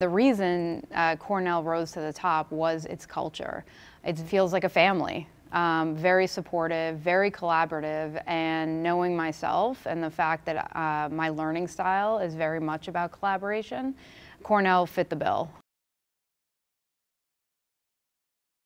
The reason uh, Cornell rose to the top was its culture. It feels like a family. Um, very supportive, very collaborative, and knowing myself and the fact that uh, my learning style is very much about collaboration, Cornell fit the bill.